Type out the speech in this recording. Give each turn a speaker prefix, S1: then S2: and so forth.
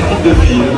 S1: critique de film